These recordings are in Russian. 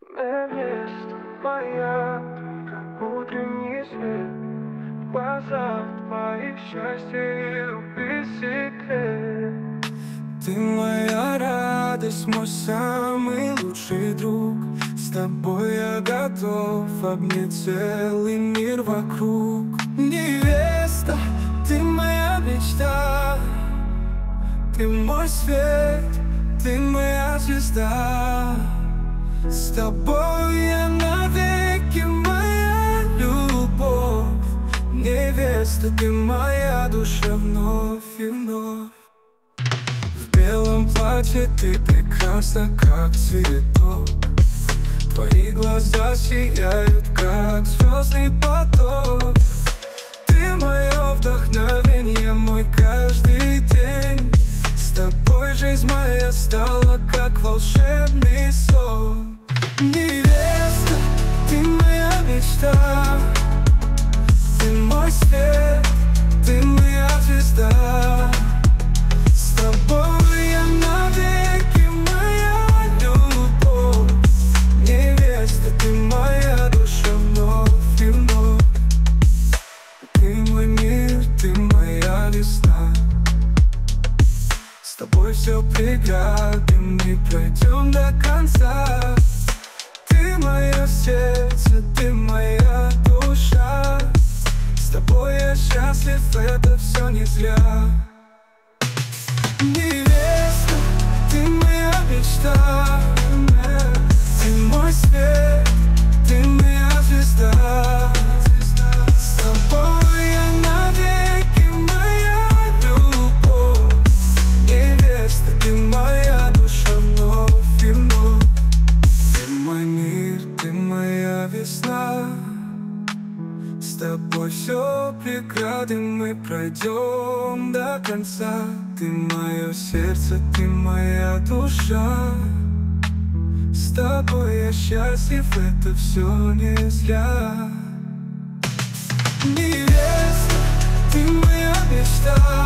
Невеста моя, утренний свет Глаза твои, счастье и секрет Ты моя радость, мой самый лучший друг. С тобой я готов обнять целый мир вокруг. Невеста, ты моя мечта. Ты мой свет, ты моя звезда С тобой я навеки моя любовь. Невеста, ты моя душа вновь и вновь. В белом платье ты прекрасна, как цветок. Твои глаза сияют, как звездный поток. Ты мое вдохновение, мой каждый день. С тобой жизнь моя стала, как волшебный сон Невеста, ты моя мечта. Ты мой свет, ты моя звезда. С тобой я навеки моя любовь. Невеста, ты моя душа вновь и вновь. Ты мой мир, ты моя весна. С тобой все преграды мы пройдем до конца счастлив, это все не зря. Невеста, ты моя мечта. Ты мой свет, с тобой все преграды мы пройдем до конца. Ты мое сердце, ты моя душа. С тобой я счастлив, это все не зря. Невеста, ты моя мечта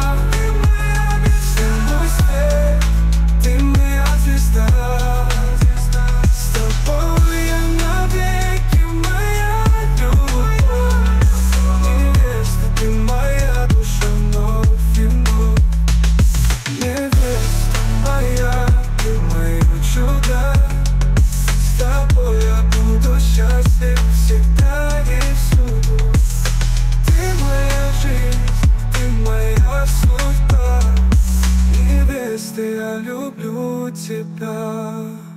я люблю тебя.